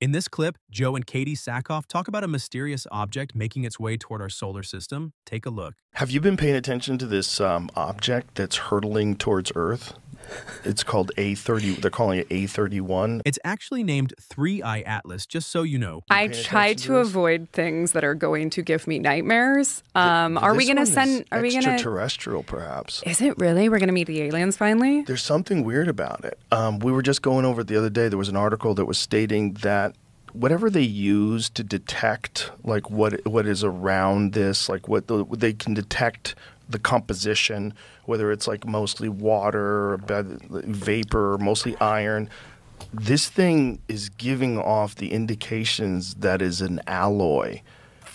In this clip, Joe and Katee Sackhoff talk about a mysterious object making its way toward our solar system. Take a look. Have you been paying attention to this um, object that's hurtling towards Earth? It's called A30. They're calling it A31. It's actually named 3i Atlas, just so you know. I try to to this? avoid things that are going to give me nightmares. Um, are we going to send? Are we going to? extraterrestrial? Perhaps. Is it really? We're going to meet the aliens finally? There's something weird about it. Um, we were just going over it the other day. There was an article that was stating that whatever they use to detect, like what what is around this, like what the, they can detect the composition, whether it's like mostly water, vapor, mostly iron. This thing is giving off the indications that is an alloy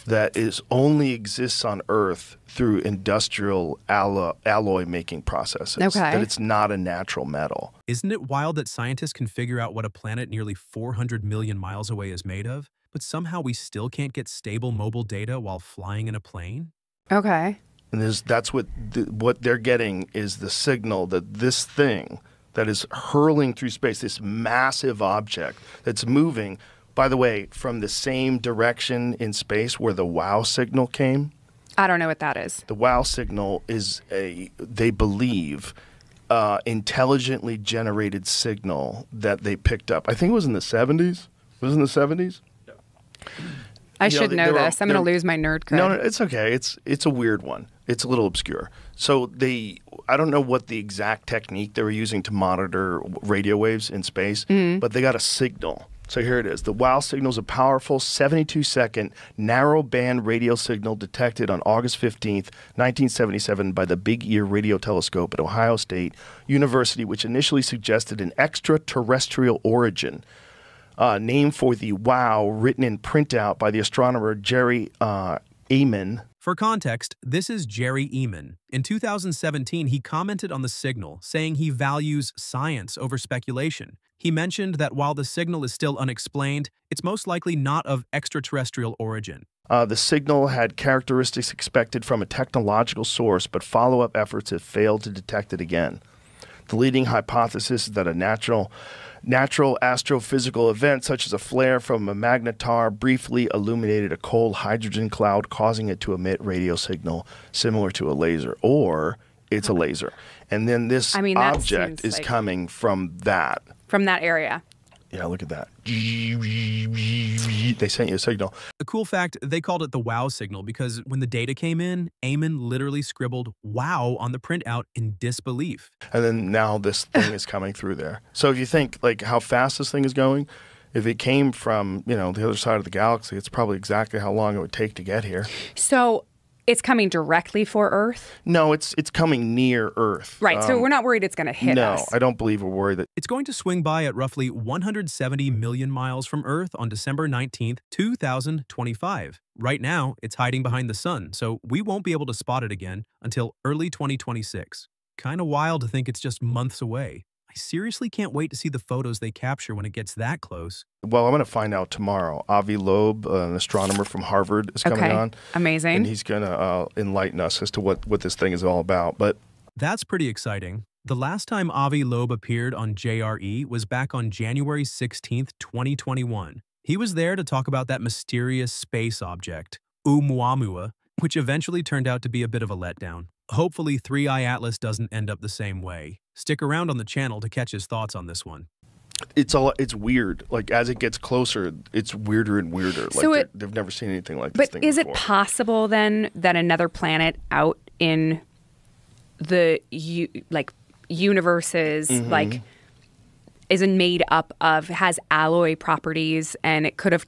that is only exists on Earth through industrial allo- alloy making processes. Okay. That it's not a natural metal. Isn't it wild that scientists can figure out what a planet nearly 400 million miles away is made of, but somehow we still can't get stable mobile data while flying in a plane? Okay. And there's, that's what the, what they're getting is the signal that this thing that is hurling through space, this massive object that's moving, by the way, from the same direction in space where the wow signal came. I don't know what that is. The wow signal is a, they believe, uh, intelligently generated signal that they picked up. I think it was in the 70s. Was it in the 70s? I know, should they- know they were- this. I'm going to lose my nerd cred. No, no, it's okay. It's it's a weird one. It's a little obscure. So they, I don't know what the exact technique they were using to monitor radio waves in space, mm-hmm. but they got a signal. So here it is. The WOW signal is a powerful 72 second narrow band radio signal detected on August 15th, 1977 by the Big Ear Radio Telescope at Ohio State University, which initially suggested an extraterrestrial origin uh, name for the WOW written in printout by the astronomer Jerry uh, Ehman. For context, this is Jerry Ehman. In 2017, he commented on the signal, saying he values science over speculation. He mentioned that while the signal is still unexplained, it's most likely not of extraterrestrial origin. Uh, the signal had characteristics expected from a technological source, but follow up efforts have failed to detect it again. The leading hypothesis is that a natural, natural astrophysical event, such as a flare from a magnetar, briefly illuminated a cold hydrogen cloud, causing it to emit radio signal similar to a laser, or it's a mm-hmm. laser. And then this I mean, object is like- coming from that. From that area. Yeah, look at that. They sent you a signal. A cool fact, they called it the WOW signal because when the data came in, Ehman literally scribbled WOW on the printout in disbelief. and then now this thing is coming through there. So if you think like how fast this thing is going, if it came from you know the other side of the galaxy, it's probably exactly how long it would take to get here. So it's coming directly for Earth? No, it's it's coming near Earth. Right. so Um, we're not worried it's going to hit no, us. I don't believe we're worried that. It's going to swing by at roughly 170 million miles from Earth on December 19th, 2025. Right now, it's hiding behind the sun, so we won't be able to spot it again until early 2026. Kinda wild to think it's just months away. I seriously can't wait to see the photos they capture when it gets that close. Well, I'm going to find out tomorrow. Avi Loeb, uh, an astronomer from Harvard, is coming Okay. on, Amazing. and he's going to uh, enlighten us as to what what this thing is all about. But That's pretty exciting. The last time Avi Loeb appeared on JRE was back on January 16th, 2021. He was there to talk about that mysterious space object, Oumuamua, which eventually turned out to be a bit of a letdown. Hopefully, 3i Atlas doesn't end up the same way. Stick around on the channel to catch his thoughts on this one. it's all it's weird. Like as it gets closer, it's weirder and weirder. Like So they're- it- they've never seen anything like this But thing is it possible then that another planet out in the u- like universes Mm-hmm. like isn't made up of has alloy properties and it could have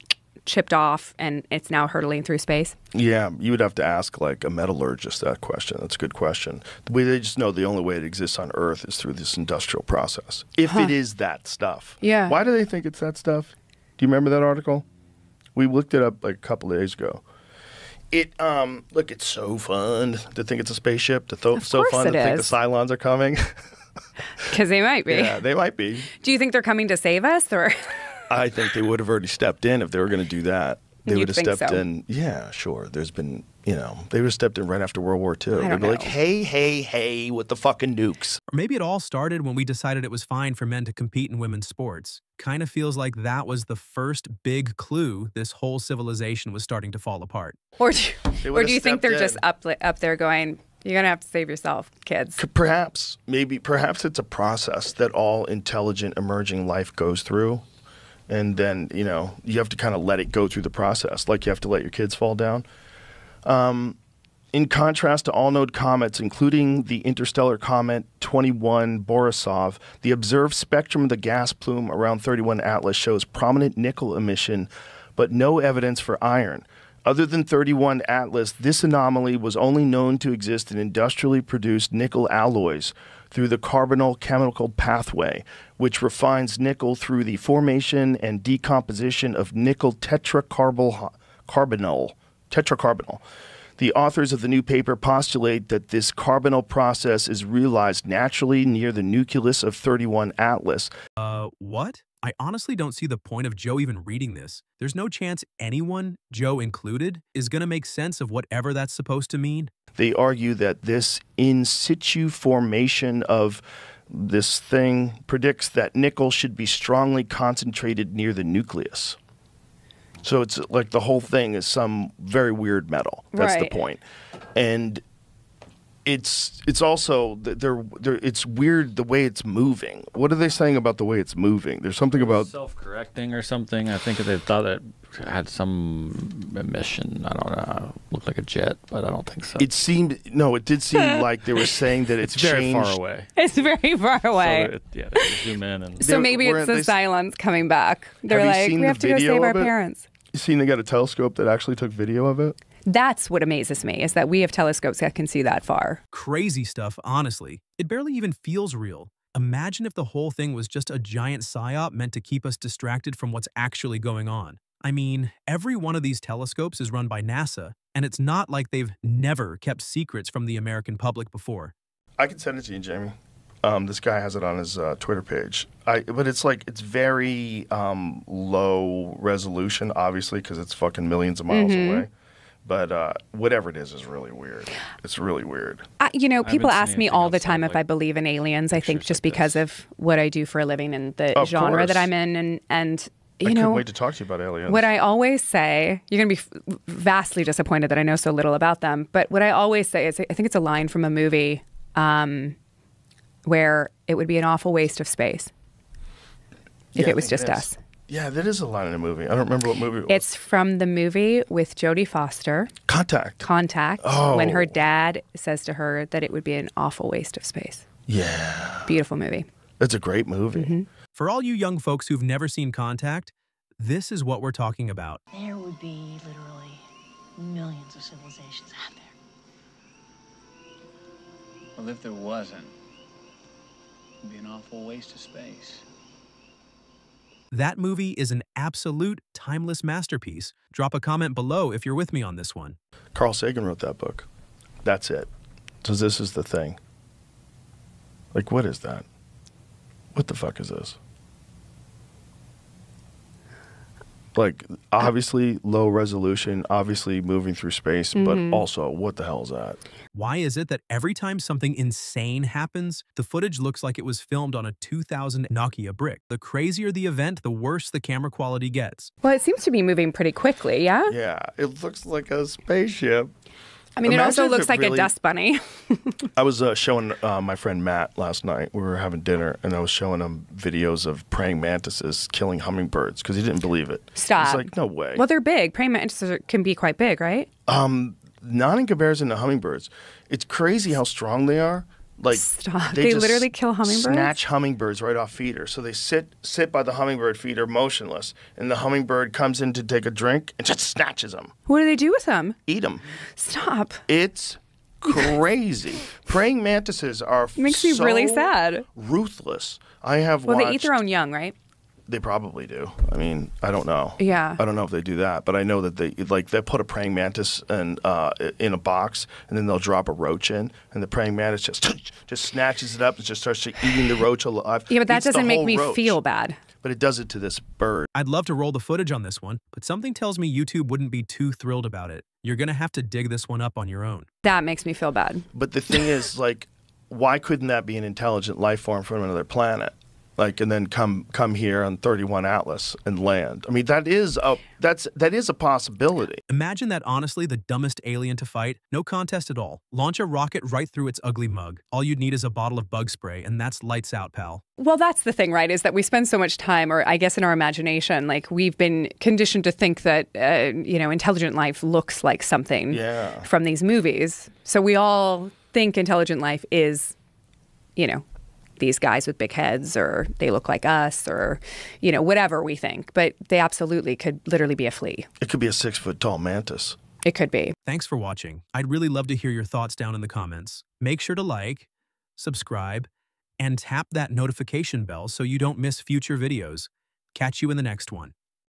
chipped off and it's now hurtling through space? Yeah, you would have to ask like a metallurgist that question. That's a good question. Way they just know the only way it exists on Earth is through this industrial process. If it is that stuff. Yeah. Why do they think it's that stuff? Do you remember that article? We looked it up like a couple of days ago. It um look, it's so fun to think it's a spaceship. To th- so fun to think the. Cylons are coming. Because they might be. yeah, they might be. Do you think they're coming to save us or? I think they would have already stepped in if they were going to do that. they You'd would have think stepped so. in. Yeah, sure. There's been, you know, they would have stepped in right after World War II. I They'd don't be like, hey, hey, hey, with the fucking nukes. Or maybe it all started when we decided it was fine for men to compete in women's sports. Kind of feels like that was the first big clue this whole civilization was starting to fall apart. Or do, They or do you think they're just up up there going, "You're gonna have to save yourself, kids." Perhaps, maybe, perhaps it's a process that all intelligent emerging life goes through. And then, you know, you have to kind of let it go through the process, like you have to let your kids fall down. Um, in contrast to all known comets, including the interstellar comet 21 Borisov, the observed spectrum of the gas plume around 31 Atlas shows prominent nickel emission, but no evidence for iron. Other than 31 Atlas, this anomaly was only known to exist in industrially produced nickel alloys through the carbonyl chemical pathway, which refines nickel through the formation and decomposition of nickel tetracarbonyl carbonyl, tetracarbonyl. The authors of the new paper postulate that this carbonyl process is realized naturally near the nucleus of 31 Atlas. Uh, what? I honestly don't see the point of Joe even reading this. There's no chance anyone, Joe included, is going to make sense of whatever that's supposed to mean. They argue that this in situ formation of this thing predicts that nickel should be strongly concentrated near the nucleus. So it's like the whole thing is some very weird metal. That's Right. the point. And it's it's also they're, they're it's weird the way it's moving. What are they saying about the way it's moving? There's something about self-correcting or something. I think they thought it had some emission. I don't know. Looked like a jet, but I don't think so. it seemed no, it did seem like they were saying that it's, it's very changed. far away. It's very far away. it- yeah, they zoom in and So maybe it's the they- Cylons coming back. They're like, seen we the have to go save our it? parents. You seen they got a telescope that actually took video of it? That's what amazes me is that we have telescopes that can see that far. Crazy stuff, honestly. It barely even feels real. Imagine if the whole thing was just a giant psyop meant to keep us distracted from what's actually going on. I mean, every one of these telescopes is run by NASA, and it's not like they've never kept secrets from the American public before. I can send it to you, Jamie. Um, this guy has it on his uh, Twitter page. I, but it's like it's very um, low resolution, obviously, because it's fucking millions of miles Mm-hmm. away. But uh, whatever it is, is really weird. It's really weird. I, you know, people ask me all the time of, if I believe in aliens. I think just like because this. of what I do for a living and the Of genre that. I'm in, and and you I know, couldn't wait to talk to you about aliens. What I always say, you're going to be f- vastly disappointed that I know so little about them, but what I always say is I think it's a line from a movie um, where it would be an awful waste of space if Yeah, it was just is. us. Yeah, that is a line in a movie. I don't remember what movie it was. It's from the movie with Jodie Foster, Contact. Contact, Oh. when her Oh. dad says to her that it would be an awful waste of space. Yeah, Beautiful movie. that's a great movie. Mm-hmm. For all you young folks who've never seen Contact, this is what we're talking about. There would be literally millions of civilizations out there. Well, if there wasn't, it'd be an awful waste of space. That movie is an absolute timeless masterpiece. Drop a comment below if you're with me on this one. Carl Sagan wrote that book. That's it. So this is the thing. Like, what is that? What the fuck is this? Like, obviously low resolution, obviously moving through space, but mm-hmm. also, what the hell is that? Why is it that every time something insane happens, the footage looks like it was filmed on a 2000 Nokia brick? The crazier the event, the worse the camera quality gets. Well, it seems to be moving pretty quickly, yeah? Yeah, it looks like a spaceship. I mean, it also looks it like really- a dust bunny. I was uh, showing uh, my friend Matt last night. We were having dinner, and I was showing him videos of praying mantises killing hummingbirds because he didn't believe it. Stop. He's like, no way. well, they're big. Praying mantises are- can be quite big, right? Um, not in comparison to hummingbirds. It's crazy how strong they are. Like Stop. They just literally kill hummingbirds? Snatch hummingbirds right off feeder. So they sit sit by the hummingbird feeder motionless, and the hummingbird comes in to take a drink and just snatches them, What do they do with them? eat them. Stop. It's crazy. Praying mantises are Makes me really sad. Ruthless. I have Well, watched. they eat their own young, right? They probably do. I mean, I don't know. Yeah. I don't know if they do that, but I know that they like they put a praying mantis in uh, in a box, and then they'll drop a roach in, and the praying mantis just just snatches it up and just starts eating the roach alive. Yeah, but that doesn't make me roach. feel bad. but it does it to this bird. I'd love to roll the footage on this one, but something tells me YouTube wouldn't be too thrilled about it. You're gonna have to dig this one up on your own. That makes me feel bad. But the thing is, like, why couldn't that be an intelligent life form from another planet? Like, and then come come here on 31 Atlas and land. I mean, that is a that's that is a possibility. Imagine that honestly the dumbest alien to fight, no contest at all. Launch a rocket right through its ugly mug. All you'd need is a bottle of bug spray, and that's lights out, pal. Well, that's the thing, right? Is that we spend so much time, or I guess in our imagination, like we've been conditioned to think that, uh, you know, intelligent life looks like something Yeah. from these movies. So we all think intelligent life is, you know, these guys with big heads, or they look like us, or, you know, whatever we think. But they absolutely could literally be a flea. It could be a six foot tall mantis. It could be. Thanks for watching. I'd really love to hear your thoughts down in the comments. Make sure to like, subscribe, and tap that notification bell so you don't miss future videos. Catch you in the next one.